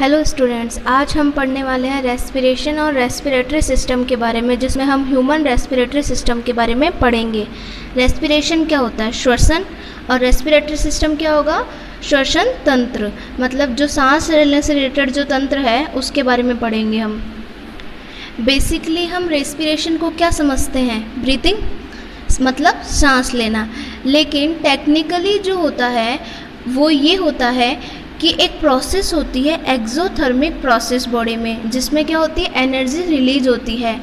Hello students आज हम पढ़ने वाले हैं रेस्पिरेशन और रेस्पिरेटरी सिस्टम के बारे में, जिसमें हम ह्यूमन रेस्पिरेटरी सिस्टम के बारे में पढ़ेंगे। रेस्पिरेशन क्या होता है? श्वसन। और रेस्पिरेटरी सिस्टम क्या होगा? श्वसन तंत्र। मतलब जो सांस लेने से रिलेटेड जो तंत्र है, उसके बारे में पढ़ेंगे हम। बेसिकली हम रेस्पिरेशन को क्या समझते हैं? ब्रीथिंग मतलब सांस लेना। लेकिन टेक्निकली जो होता है, वो ये होता है कि एक प्रोसेस होती है एक्जोथर्मिक प्रोसेस बॉडी में, जिसमें क्या होती है एनर्जी रिलीज़ होती है।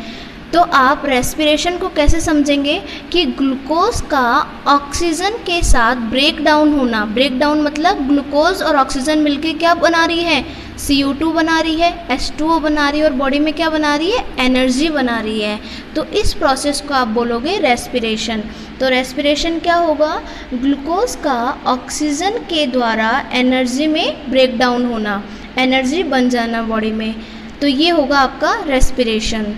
तो आप रेस्पिरेशन को कैसे समझेंगे कि ग्लूकोज का ऑक्सीजन के साथ ब्रेक डाउन होना? ब्रेक डाउन मतलब ग्लूकोज और ऑक्सीजन मिलके क्या बना रही है? CO2 बना रही है H2O बना रही है और बॉडी में क्या बना रही है? एनर्जी बना रही है। तो इस प्रोसेस को आप बोलोगे रेस्पिरेशन तो रेस्पिरेशन क्या होगा? ग्लूकोज का ऑक्सीजन के द्वारा एनर्जी में ब्रेक डाउन होना। एनर्जी बन जाना बॉडी में। तो ये होगा आपका रेस्पिरेशन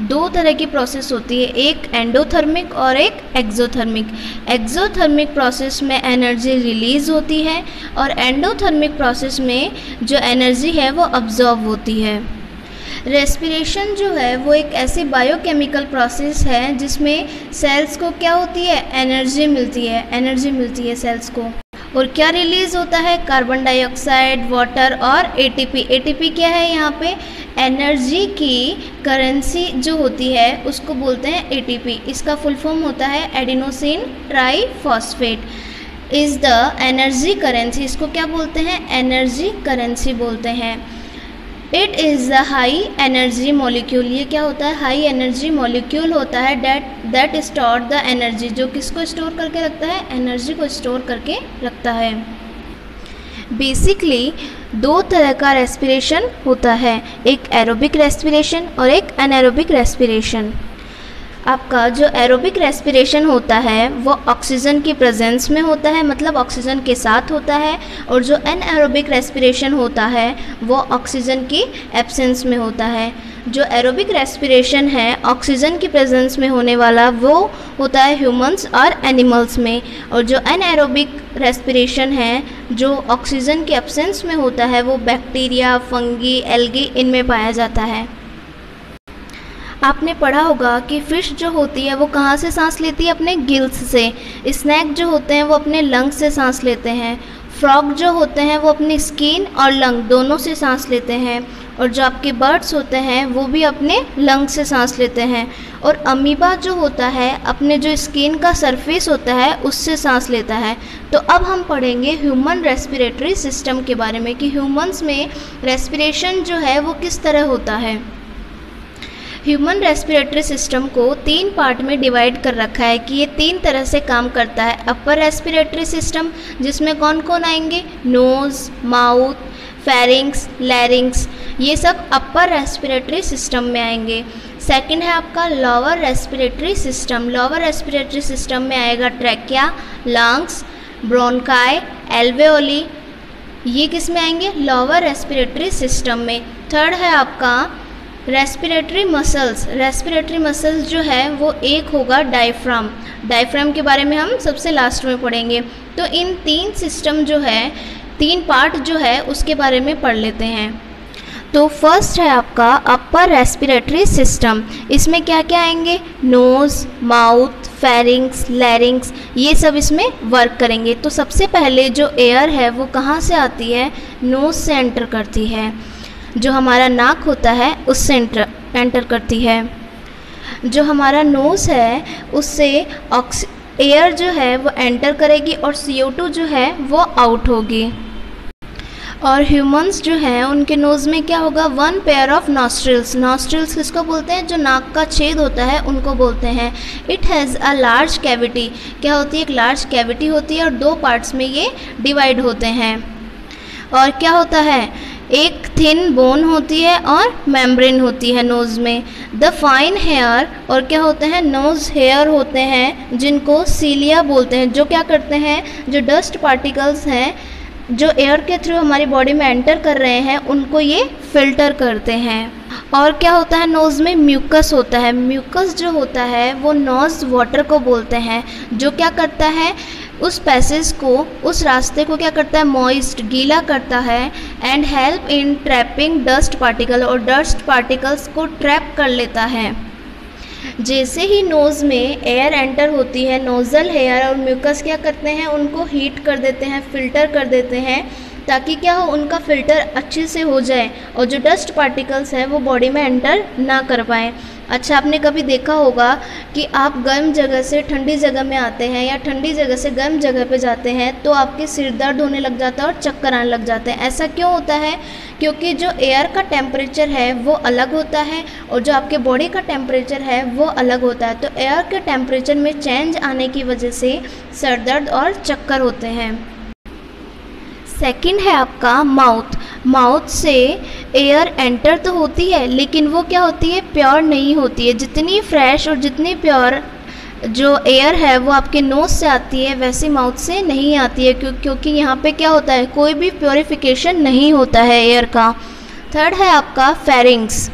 दो तरह की प्रोसेस होती है, एक एंडोथर्मिक और एक एक्जोथर्मिक एक्जोथर्मिक प्रोसेस में एनर्जी रिलीज़ होती है और एंडोथर्मिक प्रोसेस में जो एनर्जी है वो अब्जॉर्व होती है. रेस्पिरेशन जो है वो एक ऐसी बायोकेमिकल प्रोसेस है जिसमें सेल्स को क्या होती है? एनर्जी मिलती है एनर्जी मिलती है सेल्स को. और क्या रिलीज़ होता है? कार्बन डाइऑक्साइड वाटर और एटीपी एटीपी क्या है यहाँ पे? एनर्जी की करेंसी जो होती है, उसको बोलते हैं एटीपी इसका फुल फॉर्म होता है adenosine triphosphate is the energy currency इसको क्या बोलते हैं? एनर्जी करेंसी बोलते हैं। It is the high energy molecule ये क्या होता है? हाई एनर्जी मोलिक्यूल होता है that that store the energy जो किसको स्टोर करके रखता है? एनर्जी को स्टोर करके रखता है। बेसिकली दो तरह का रेस्पिरेशन होता है। एक एरोबिक रेस्पिरेशन और एक अनैरोबिक रेस्पिरेशन आपका जो एरोबिक रेस्पिरेशन होता है, वो ऑक्सीजन की प्रेजेंस में होता है मतलब ऑक्सीजन के साथ होता है, और जो एनएरोबिक रेस्पिरेशन होता है, वो ऑक्सीजन की एब्सेंस में होता है। जो एरोबिक रेस्पिरेशन है ऑक्सीजन की प्रेजेंस में होने वाला, वो होता है ह्यूमंस और एनिमल्स में। और जो एनएरोबिक रेस्पिरेशन है, जो ऑक्सीजन के एब्सेंस में होता है, वो बैक्टीरिया फंगी एल्गी इनमें पाया जाता है। आपने पढ़ा होगा कि फ़िश जो होती है वो कहाँ से सांस लेती है? अपने गिल्स से। स्नैक जो होते हैं वो अपने लंग्स से सांस लेते हैं। फ्रॉग जो होते हैं वो अपनी स्किन और लंग दोनों से सांस लेते हैं। और जो आपके बर्ड्स होते हैं वो भी अपने लंग से सांस लेते हैं। और अमीबा जो होता है, अपने जो स्किन का सरफेस होता है, उससे सांस लेता है। तो अब हम पढ़ेंगे ह्यूमन रेस्पिरेटरी सिस्टम के बारे में कि ह्यूमंस में रेस्पिरेशन जो है वो किस तरह होता है। ह्यूमन रेस्पिरेटरी सिस्टम को तीन पार्ट में डिवाइड कर रखा है कि ये तीन तरह से काम करता है। अपर रेस्पिरेटरी सिस्टम जिसमें कौन कौन आएँगे? नोज़ माउथ फेरिंग्स लैरिंग्स ये सब अपर रेस्पिरेटरी सिस्टम में आएँगे। सेकंड है आपका lower respiratory system lower respiratory system में आएगा ट्रैकिया लंग्स ब्रोनकाई एल्वेओली ये किसमें आएँगे? लोअर रेस्पिरेटरी सिस्टम में। थर्ड है आपका रेस्पिरेटरी मसल्स रेस्पिरेटरी मसल्स जो है, वो एक होगा डायफ्राम डायफ्राम के बारे में हम सबसे लास्ट में पढ़ेंगे. तो इन तीन सिस्टम जो है, तीन पार्ट जो है, उसके बारे में पढ़ लेते हैं. तो फ़र्स्ट है आपका अपर रेस्पिरेटरी सिस्टम इसमें क्या क्या आएँगे? नोज़ माउथ फेरिंग्स लैरिंग्स ये सब इसमें वर्क करेंगे. तो सबसे पहले जो एयर है, वो कहाँ से आती है? नोज़ से एंटर करती है. जो हमारा नाक होता है उससे एंटर एंटर करती है। जो हमारा नोज़ है, उससे ऑक्सी एयर जो है, वो एंटर करेगी और CO2 जो है, वो आउट होगी। और ह्यूमंस जो हैं, उनके नोज़ में क्या होगा? One pair of nostrils nostrils किसको बोलते हैं? जो नाक का छेद होता है, उनको बोलते हैं। It has a large cavity क्या होती है? एक लार्ज कैविटी होती है और दो पार्ट्स में ये डिवाइड होते हैं। और क्या होता है? एक थिन बोन होती है और मेम्ब्रेन होती है नोज़ में। द फाइन हेयर और क्या होते हैं? नोज़ हेयर होते हैं, जिनको सीलिया बोलते हैं। जो क्या करते हैं? जो डस्ट पार्टिकल्स हैं, जो एयर के थ्रू हमारी बॉडी में एंटर कर रहे हैं, उनको ये फ़िल्टर करते हैं। और क्या होता है? नोज़ में म्यूकस होता है। म्यूकस जो होता है, वो नोज़ वाटर को बोलते हैं। जो क्या करता है? उस पैसेज को, उस रास्ते को क्या करता है? मॉइस्ट गीला करता है and help in trapping dust particle और डस्ट पार्टिकल्स को ट्रैप कर लेता है। जैसे ही नोज़ में एयर एंटर होती है नोज़ल हेयर और म्यूकस क्या करते हैं? उनको हीट कर देते हैं फ़िल्टर कर देते हैं ताकि क्या हो, उनका फ़िल्टर अच्छे से हो जाए और जो डस्ट पार्टिकल्स हैं वो बॉडी में एंटर ना कर पाएँ। अच्छा आपने कभी देखा होगा कि आप गर्म जगह से ठंडी जगह में आते हैं या ठंडी जगह से गर्म जगह पे जाते हैं तो आपके सिर दर्द होने लग जाता है और चक्कर आने लग जाते हैं। ऐसा क्यों होता है? क्योंकि जो एयर का टेम्परेचर है, वो अलग होता है और जो आपके बॉडी का टेम्परेचर है, वो अलग होता है। तो एयर के टेम्परेचर में चेंज आने की वजह से सर दर्द और चक्कर होते हैं। सेकंड है आपका माउथ माउथ से एयर एंटर तो होती है, लेकिन वो क्या होती है? प्योर नहीं होती है। जितनी फ्रेश और जितनी प्योर जो एयर है, वो आपके नोज़ से आती है, वैसे माउथ से नहीं आती है, क्यों क्योंकि यहाँ पे क्या होता है? कोई भी प्योरीफिकेशन नहीं होता है एयर का। थर्ड है आपका फेरिंग्स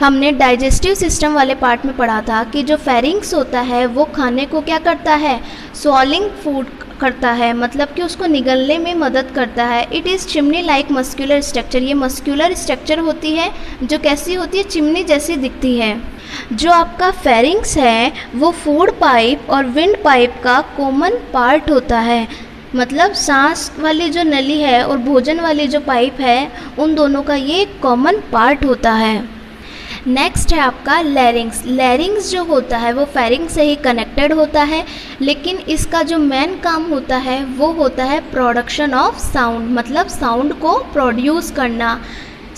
हमने डाइजेस्टिव सिस्टम वाले पार्ट में पढ़ा था कि जो फेरिंग्स होता है, वो खाने को क्या करता है? सॉलिंग फ़ूड करता है मतलब कि उसको निगलने में मदद करता है। It is chimney like muscular structure ये मस्क्यूलर स्ट्रक्चर होती है, जो कैसी होती है? चिमनी जैसी दिखती है। जो आपका फेरिंग्स है, वो फ़ूड पाइप और विंड पाइप का कॉमन पार्ट होता है। मतलब सांस वाली जो नली है और भोजन वाली जो पाइप है, उन दोनों का ये कॉमन पार्ट होता है। नेक्स्ट है आपका लैरिंग्स लैरिंग्स जो होता है, वो फेरिंग से ही कनेक्टेड होता है, लेकिन इसका जो मेन काम होता है, वो होता है प्रोडक्शन ऑफ़ साउंड मतलब साउंड को प्रोड्यूस करना.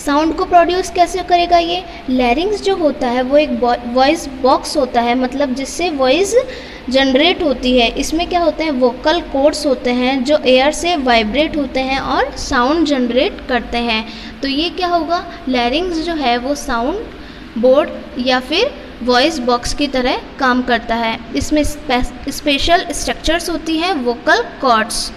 साउंड को प्रोड्यूस कैसे करेगा ये? लैरिंग्स जो होता है, वो एक वॉइस बॉक्स होता है मतलब जिससे वॉइस जनरेट होती है. इसमें क्या होते हैं? वोकल कोड्स होते हैं, जो एयर से वाइब्रेट होते हैं और साउंड जनरेट करते हैं. तो ये क्या होगा? लैरिंग्स जो है, वो साउंड बोर्ड या फिर वॉइस बॉक्स की तरह काम करता है। इसमें स्पेशल स्ट्रक्चर्स होती हैं, वोकल कॉर्ड्स।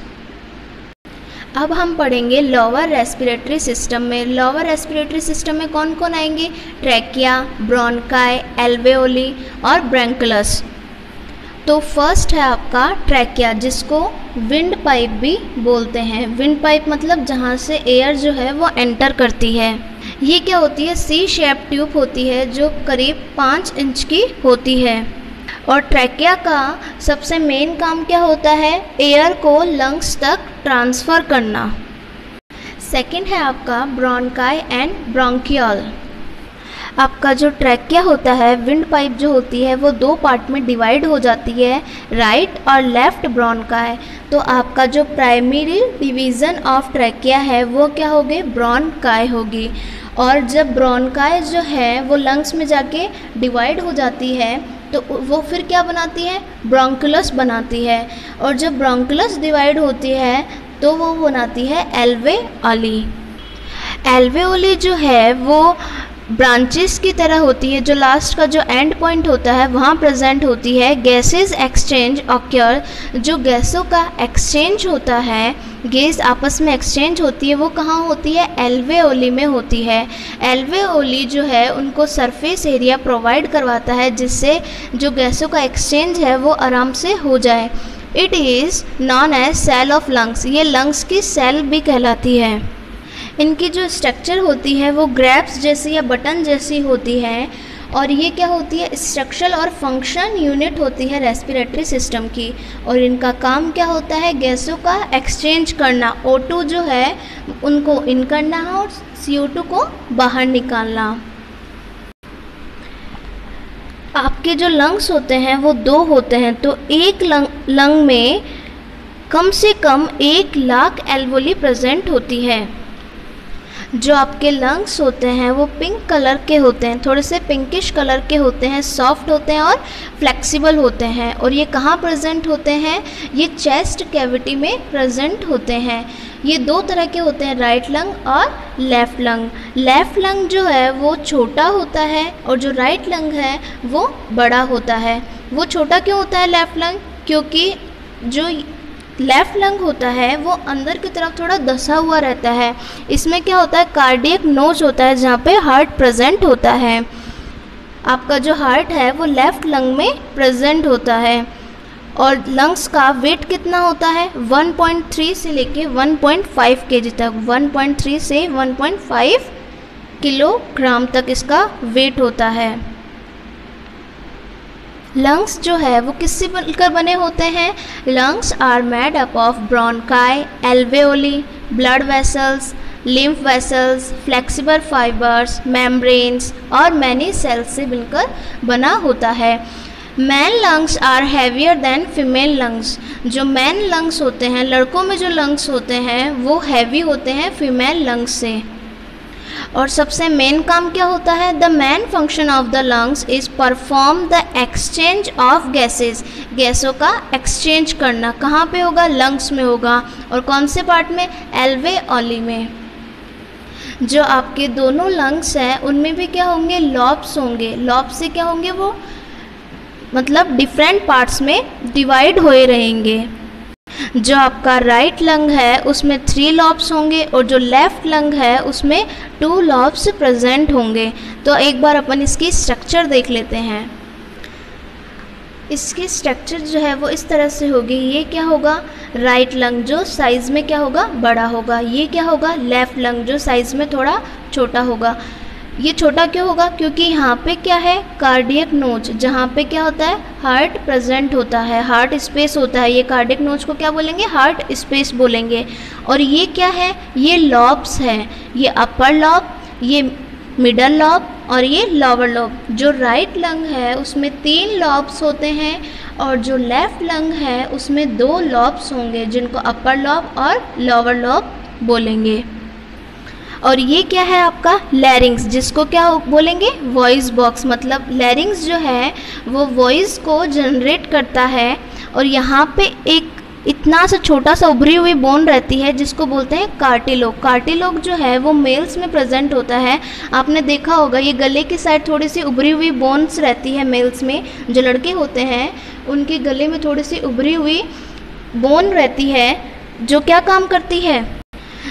अब हम पढ़ेंगे लोअर रेस्पिरेटरी सिस्टम में। लोअर रेस्पिरेटरी सिस्टम में कौन कौन आएँगे? ट्रैकिया ब्रोनकाई एल्वेओली और ब्रैंकुलस तो फ़र्स्ट है आपका ट्रैकिया जिसको विंड पाइप भी बोलते हैं। विंड पाइप मतलब जहाँ से एयर जो है वो एंटर करती है। ये क्या होती है? सी शेप ट्यूब होती है, जो करीब पाँच इंच की होती है। और ट्रैकिया का सबसे मेन काम क्या होता है? एयर को लंग्स तक ट्रांसफ़र करना। सेकंड है आपका ब्रोनकाई एंड ब्रोंकियल आपका जो ट्रैकिया होता है विंड पाइप जो होती है, वो दो पार्ट में डिवाइड हो जाती है राइट और लेफ़्ट ब्रोनकाई तो आपका जो प्राइमरी डिवीज़न ऑफ़ ट्रैकिया है, वो क्या होगी? ब्रोनकाई होगी। और जब ब्रोनकाई जो है, वो लंग्स में जाके डिवाइड हो जाती है तो वो फिर क्या बनाती है? ब्रोंकुलस बनाती है। और जब ब्रोंकुलस डिवाइड होती है तो वो बनाती है एल्वे ओली एल्वे ओली जो है, वो ब्रांचेस की तरह होती है, जो लास्ट का जो एंड पॉइंट होता है, वहाँ प्रेजेंट होती है। गैसेस एक्सचेंज ऑक्योर जो गैसों का एक्सचेंज होता है गैस आपस में एक्सचेंज होती है, वो कहाँ होती है? एल्वे ओली में होती है। एल्वे ओली जो है, उनको सरफेस एरिया प्रोवाइड करवाता है, जिससे जो गैसों का एक्सचेंज है, वो आराम से हो जाए। It is known as cell of lungs ये लंग्स की सेल भी कहलाती है। इनकी जो स्ट्रक्चर होती है, वो ग्रैप्स जैसी या बटन जैसी होती है, और ये क्या होती है? स्ट्रक्चरल और फ़ंक्शन यूनिट होती है रेस्पिरेटरी सिस्टम की, और इनका काम क्या होता है? गैसों का एक्सचेंज करना O2 जो है, उनको इन करना और CO2 को बाहर निकालना। आपके जो लंग्स होते हैं, वो दो होते हैं तो एक लंग लंग में कम से कम एक लाख एल्वोली प्रेजेंट होती है। जो आपके लंग्स होते हैं, वो पिंक कलर के होते हैं, थोड़े से पिंकिश कलर के होते हैं सॉफ्ट होते हैं और फ्लेक्सिबल होते हैं। और ये कहाँ प्रेजेंट होते हैं? ये चेस्ट कैविटी में प्रेजेंट होते हैं। ये दो तरह के होते हैं राइट लंग और लेफ़्ट लंग लेफ़्ट लंग जो है, वो छोटा होता है और जो राइट लंग है, वो बड़ा होता है। वो छोटा क्यों होता है लेफ़्ट लंग क्योंकि जो लेफ़्ट लंग होता है, वो अंदर की तरफ़ थोड़ा दसा हुआ रहता है। इसमें क्या होता है कार्डियक नोज़ होता है, जहाँ पे हार्ट प्रेजेंट होता है। आपका जो हार्ट है, वो लेफ़्ट लंग में प्रेजेंट होता है। और लंग्स का वेट कितना होता है? 1.3 से लेके 1.5 केजी तक। 1.3 से 1.5 किलोग्राम तक इसका वेट होता है। लंग्स जो है, वो किससे बनकर बने होते हैं? Lungs are made up of bronchi alveoli blood vessels lymph vessels flexible fibres membranes और मैनी सेल्स से मिलकर बना होता है। Man lungs are heavier than female lungs जो मैन लंग्स होते हैं, लड़कों में जो लंग्स होते हैं, वो हैवी होते हैं फीमेल लंग्स से। और सबसे मेन काम क्या होता है? The main function of the lungs is perform the exchange of gases गैसों का एक्सचेंज करना कहाँ पे होगा? लंग्स में होगा। और कौन से पार्ट में? एल्वे ऑली में। जो आपके दोनों लंग्स हैं, उनमें भी क्या होंगे? लॉब्स होंगे। लॉब्स से क्या होंगे वो? मतलब डिफरेंट पार्ट्स में डिवाइड हुए रहेंगे। जो आपका राइट लंग है, उसमें थ्री लॉब्स होंगे और जो लेफ़्ट लंग है, उसमें टू लॉब्स प्रेजेंट होंगे। तो एक बार अपन इसकी स्ट्रक्चर देख लेते हैं। इसकी स्ट्रक्चर जो है, वो इस तरह से होगी। ये क्या होगा? राइट लंग जो साइज़ में क्या होगा? बड़ा होगा। ये क्या होगा? लेफ़्ट लंग जो साइज़ में थोड़ा छोटा होगा। ये छोटा क्यों होगा? क्योंकि यहाँ पे क्या है? कार्डियक नोच जहाँ पे क्या होता है? हार्ट प्रेजेंट होता है हार्ट स्पेस होता है। ये कार्डियक नोच को क्या बोलेंगे? हार्ट स्पेस बोलेंगे। और ये क्या है? ये लॉब्स हैं। ये अपर लॉब ये मिडल लॉब और ये लोअर लॉब जो राइट लंग है, उसमें तीन लॉब्स होते हैं और जो लेफ़्ट लंग है, उसमें दो लॉब्स होंगे, जिनको अपर लॉब और लोअर लॉब बोलेंगे। और ये क्या है आपका? लैरिंग्स जिसको क्या बोलेंगे? वॉइस बॉक्स मतलब लैरिंग्स जो है, वो वॉइस को जनरेट करता है और यहाँ पे एक इतना सा छोटा सा उभरी हुई बोन रहती है, जिसको बोलते हैं कार्टिलोग कार्टिलोग जो है, वो मेल्स में प्रेजेंट होता है। आपने देखा होगा, ये गले की साइड थोड़ी सी उभरी हुई बोन्स रहती है मेल्स में। जो लड़के होते हैं, उनके गले में थोड़ी सी उभरी हुई बोन रहती है, जो क्या काम करती है?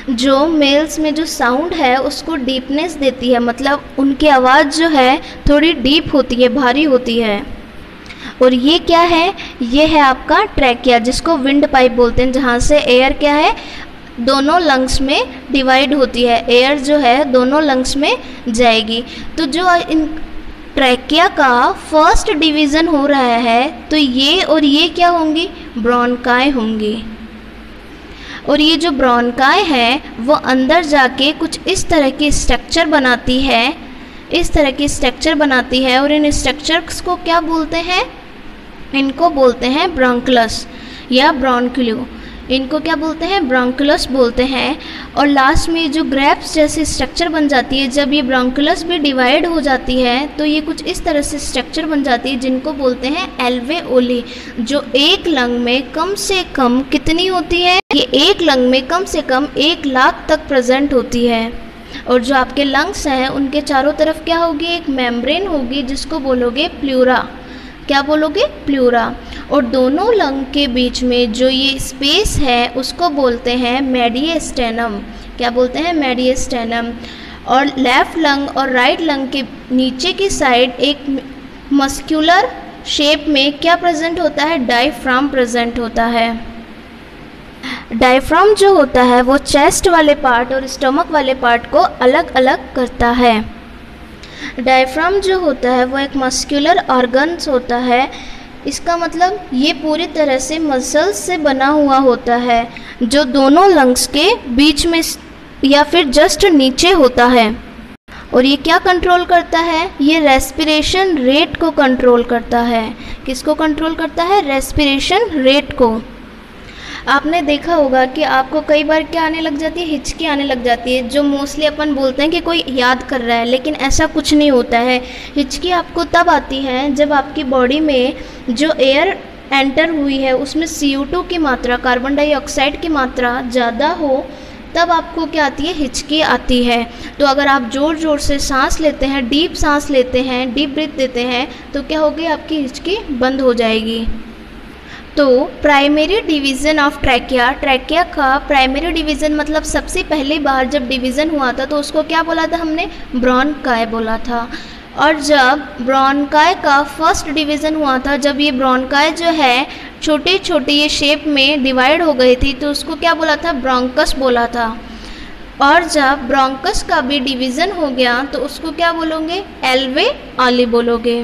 जो मेल्स में जो साउंड है, उसको डीपनेस देती है। मतलब उनकी आवाज़ जो है, थोड़ी डीप होती है, भारी होती है। और ये क्या है? ये है आपका ट्रैकिया जिसको विंड पाइप बोलते हैं, जहाँ से एयर क्या है? दोनों लंग्स में डिवाइड होती है। एयर जो है, दोनों लंग्स में जाएगी। तो जो इन ट्रैकिया का फ़र्स्ट डिवीज़न हो रहा है तो ये और ये क्या होंगी? ब्रॉनकाई होंगी। और ये जो ब्रॉनकाय है, वो अंदर जाके कुछ इस तरह की स्ट्रक्चर बनाती है। इस तरह की स्ट्रक्चर बनाती है और इन स्ट्रक्चर्स को क्या बोलते हैं? इनको बोलते हैं ब्रोंकलस या ब्रॉन्क्ल्यू इनको क्या बोलते हैं? ब्रोंकुलस बोलते हैं। और लास्ट में जो ग्रेप्स जैसे स्ट्रक्चर बन जाती है, जब ये ब्रोंकुलस भी डिवाइड हो जाती है तो ये कुछ इस तरह से स्ट्रक्चर बन जाती है, जिनको बोलते हैं एल्वे ओली जो एक लंग में कम से कम कितनी होती है? ये एक लंग में कम से कम एक लाख तक प्रेजेंट होती है। और जो आपके लंग्स हैं, उनके चारों तरफ़ क्या होगी? एक मेम्ब्रेन होगी, जिसको बोलोगे प्लूरा क्या बोलोगे? प्लूरा और दोनों लंग के बीच में जो ये स्पेस है, उसको बोलते हैं मेडिएस्टेनम क्या बोलते हैं? मेडिएस्टेनम और लेफ़्ट लंग और राइट लंग के नीचे की साइड एक मस्क्यूलर शेप में क्या प्रेजेंट होता है? डायफ्राम प्रेजेंट होता है। डायफ्राम जो होता है, वो चेस्ट वाले पार्ट और स्टमक वाले पार्ट को अलग अलग करता है। डायफ्राम जो होता है, वो एक मस्क्यूलर ऑर्गन्स होता है। इसका मतलब ये पूरी तरह से मसल्स से बना हुआ होता है, जो दोनों लंग्स के बीच में या फिर जस्ट नीचे होता है। और ये क्या कंट्रोल करता है? ये रेस्पिरेशन रेट को कंट्रोल करता है। किसको कंट्रोल करता है? रेस्पिरेशन रेट को। आपने देखा होगा कि आपको कई बार क्या आने लग जाती है? हिचकी आने लग जाती है, जो मोस्टली अपन बोलते हैं कि कोई याद कर रहा है, लेकिन ऐसा कुछ नहीं होता है। हिचकी आपको तब आती है जब आपकी बॉडी में जो एयर एंटर हुई है, उसमें सी की मात्रा कार्बन डाइऑक्साइड की मात्रा ज़्यादा हो, तब आपको क्या आती है? हिचकी आती है। तो अगर आप ज़ोर ज़ोर से सांस लेते हैं डीप सांस लेते हैं डीप ब्रीथ देते हैं तो क्या होगी? आपकी हिचकी बंद हो जाएगी। तो primary division of trachea trachea का प्राइमरी डिवीज़न मतलब सबसे पहले बार जब डिवीज़न हुआ था तो उसको क्या बोला था हमने? ब्रॉन काय बोला था। और जब ब्रॉनकाय का फ़र्स्ट डिवीज़न हुआ था, जब ये ब्रॉनकाय जो है छोटे छोटे ये शेप में डिवाइड हो गई थी तो उसको क्या बोला था? ब्रोंकस बोला था। और जब ब्रोंकस का भी डिवीज़न हो गया तो उसको क्या बोलोगे? एल्वे आली बोलोगे।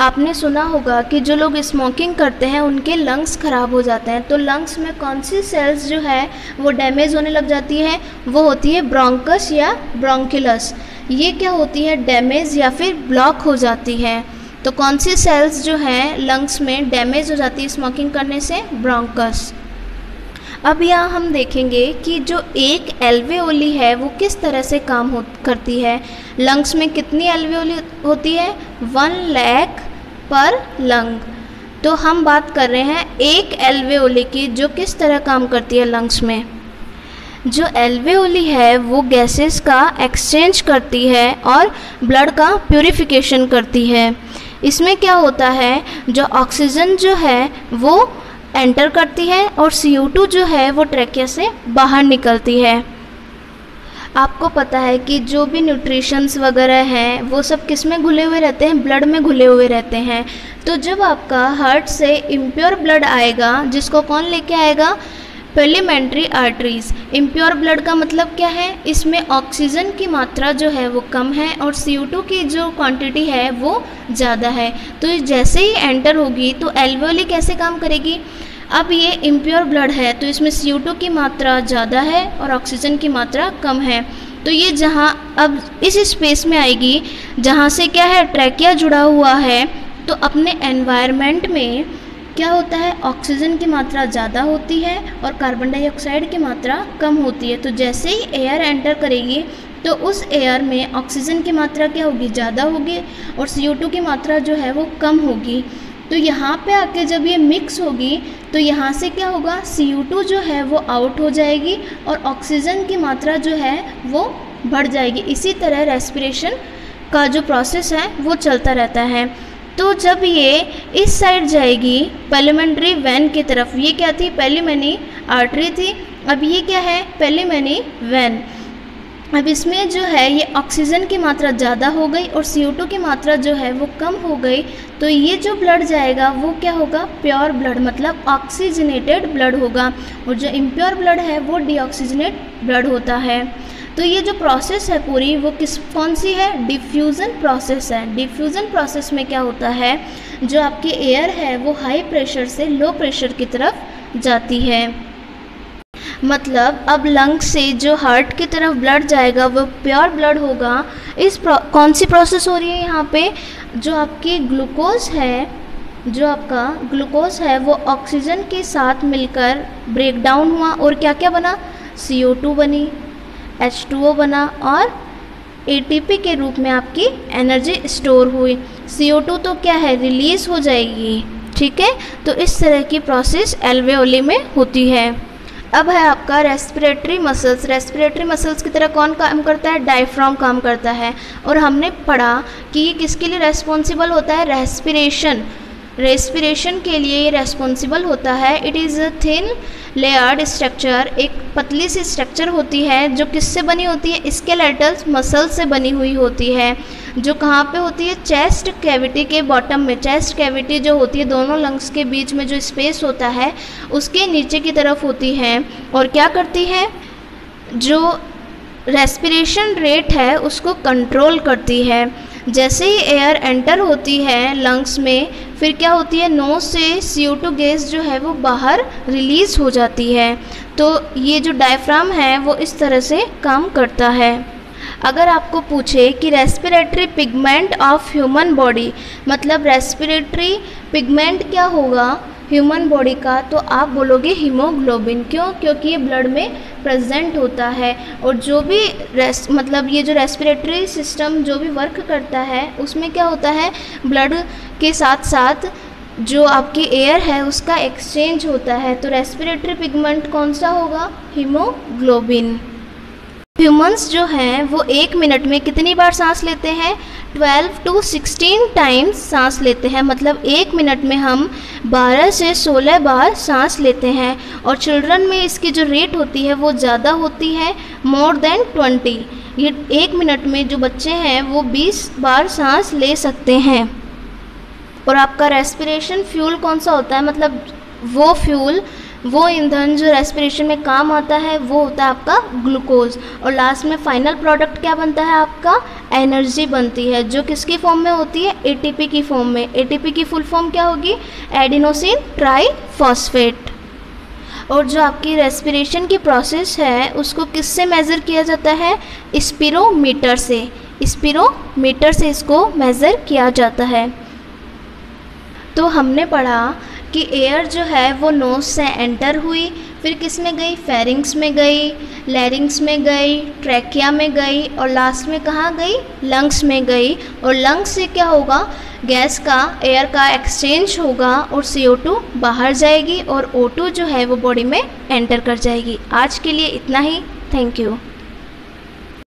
आपने सुना होगा कि जो लोग स्मोकिंग करते हैं, उनके लंग्स ख़राब हो जाते हैं। तो लंग्स में कौन सी सेल्स जो है, वो डैमेज होने लग जाती है? वो होती है ब्रोंकस या ब्रोंकिलस ये क्या होती है? डैमेज या फिर ब्लॉक हो जाती है। तो कौन सी सेल्स जो हैं लंग्स में डैमेज हो जाती है स्मोकिंग करने से? ब्रोंकस अब यहाँ हम देखेंगे कि जो एक एल्वेओली है, वो किस तरह से काम हो, करती है। लंग्स में कितनी एल्वेओली होती है? वन लैख पर लंग। तो हम बात कर रहे हैं एक एल्वेओली की, जो किस तरह काम करती है लंग्स में? जो एल्वेओली है, वो गैसेस का एक्सचेंज करती है और ब्लड का प्योरीफिकेशन करती है। इसमें क्या होता है, जो ऑक्सीजन जो है, वो एंटर करती है और CO2 जो है, वो ट्रैकिया से बाहर निकलती है। आपको पता है कि जो भी न्यूट्रिशंस वगैरह हैं, वो सब किसमें घुले हुए रहते हैं? ब्लड में घुले हुए रहते हैं। तो जब आपका हार्ट से इम्प्योर ब्लड आएगा, जिसको कौन लेके आएगा? पेलीमेंट्री आर्टरीज इम्प्योर ब्लड का मतलब क्या है? इसमें ऑक्सीजन की मात्रा जो है, वो कम है और CO2 की जो क्वांटिटी है, वो ज़्यादा है। तो जैसे ही एंटर होगी तो एल्वोली कैसे काम करेगी? अब ये इम्प्योर ब्लड है तो इसमें CO2 की मात्रा ज़्यादा है और ऑक्सीजन की मात्रा कम है। तो ये जहाँ, अब इस स्पेस में आएगी, जहाँ से क्या है ट्रैकिया जुड़ा हुआ है तो अपने एनवायरनमेंट में क्या होता है ऑक्सीजन की मात्रा ज़्यादा होती है और कार्बन डाइऑक्साइड की मात्रा कम होती है। तो जैसे ही एयर एंटर करेगी तो उस एयर में ऑक्सीजन की मात्रा क्या होगी, ज़्यादा होगी और CO2 की मात्रा जो है वो कम होगी। तो यहाँ पे आके जब ये मिक्स होगी तो यहाँ से क्या होगा? CO2 जो है वो आउट हो जाएगी और ऑक्सीजन की मात्रा जो है वो बढ़ जाएगी। इसी तरह रेस्पिरेशन का जो प्रोसेस है, वो चलता रहता है। तो जब ये इस साइड जाएगी पेलीमेंट्री वैन की तरफ़, ये क्या थी? पहली मैनी आर्टरी थी। अब ये क्या है? पहली मैनी वैन अब इसमें जो है, ये ऑक्सीजन की मात्रा ज़्यादा हो गई और CO2 की मात्रा जो है, वो कम हो गई। तो ये जो ब्लड जाएगा, वो क्या होगा? प्योर ब्लड मतलब ऑक्सीजनेटेड ब्लड होगा। और जो इम्प्योर ब्लड है, वो डीऑक्सीजनेट ब्लड होता है। तो ये जो प्रोसेस है पूरी, वो किस, कौन सी है? डिफ्यूज़न प्रोसेस है। डिफ्यूज़न प्रोसेस में क्या होता है? जो आपकी एयर है, वो हाई प्रेशर से लो प्रेशर की तरफ़ जाती है। मतलब अब लंग से जो हार्ट की तरफ़ ब्लड जाएगा, वो प्योर ब्लड होगा। इस प्रो कौन सी प्रोसेस हो रही है यहाँ पे? जो आपकी ग्लूकोज है, जो आपका ग्लूकोज है, वो ऑक्सीजन के साथ मिलकर ब्रेक डाउन हुआ और क्या क्या बना CO2 बनी H2O बना और ATP के रूप में आपकी एनर्जी स्टोर हुई। CO2 तो क्या है? रिलीज़ हो जाएगी, ठीक है? तो इस तरह की प्रोसेस एल्वेओली में होती है। अब है आपका रेस्पिरेटरी मसल्स रेस्पिरेटरी मसल्स की तरह कौन काम करता है? डायफ्राम काम करता है। और हमने पढ़ा कि ये किसके लिए रेस्पॉन्सिबल होता है? रेस्पिरेशन रेस्पिरेशन के लिए रेस्पॉन्सिबल होता है। It is a thin layered structure एक पतली सी स्ट्रक्चर होती है, जो किससे बनी होती है? स्केलेटल्स मसल से बनी हुई होती है, जो कहाँ पे होती है? चेस्ट कैविटी के बॉटम में। चेस्ट कैविटी जो होती है, दोनों लंग्स के बीच में जो स्पेस होता है, उसके नीचे की तरफ़ होती है। और क्या करती है? जो रेस्पिरेशन रेट है, उसको कंट्रोल करती है। जैसे ही एयर एंटर होती है लंग्स में, फिर क्या होती है? नोज़ से सी टू गैस जो है वो बाहर रिलीज़ हो जाती है। तो ये जो डायफ्राम है वो इस तरह से काम करता है। अगर आपको पूछे कि respiratory pigment of human body मतलब रेस्पिरेटरी पिगमेंट क्या होगा? ह्यूमन बॉडी का तो आप बोलोगे हीमोग्लोबिन। क्यों? क्योंकि ये ब्लड में प्रेजेंट होता है और जो भी रेस मतलब ये जो रेस्पिरेटरी सिस्टम जो भी वर्क करता है, उसमें क्या होता है? ब्लड के साथ साथ जो आपकी एयर है, उसका एक्सचेंज होता है। तो रेस्पिरेटरी पिगमेंट कौन सा होगा? हीमोग्लोबिन। ह्यूमंस जो हैं, वो एक मिनट में कितनी बार सांस लेते हैं? 12 टू 16 टाइम्स सांस लेते हैं। मतलब एक मिनट में हम 12 से 16 बार सांस लेते हैं। और चिल्ड्रन में इसकी जो रेट होती है, वो ज़्यादा होती है मोर देन 20 ये एक मिनट में जो बच्चे हैं, वो 20 बार सांस ले सकते हैं। और आपका रेस्पिरेशन फ्यूल कौन सा होता है? मतलब वो फ्यूल वो ईंधन जो रेस्पिरेशन में काम आता है, वो होता है आपका ग्लूकोज और लास्ट में फाइनल प्रोडक्ट क्या बनता है आपका? एनर्जी बनती है, जो किसकी फॉर्म में होती है? एटीपी की फॉर्म में. एटीपी की फुल फॉर्म क्या होगी? एडिनोसिन ट्राई फॉस्फेट और जो आपकी रेस्पिरेशन की प्रोसेस है, उसको किससे मेज़र किया जाता है? स्पिरोमीटर से. स्पिरोमीटर से इसको मेज़र किया जाता है. तो हमने पढ़ा कि एयर जो है वो नोज़ से एंटर हुई, फिर किसमें गई? फेरिंग्स में गई लैरिंग्स में गई ट्रैकिया में गई और लास्ट में कहाँ गई? लंग्स में गई। और लंग्स से क्या होगा? गैस का एयर का एक्सचेंज होगा और CO2 बाहर जाएगी और O2 जो है वो बॉडी में एंटर कर जाएगी। आज के लिए इतना ही। Thank you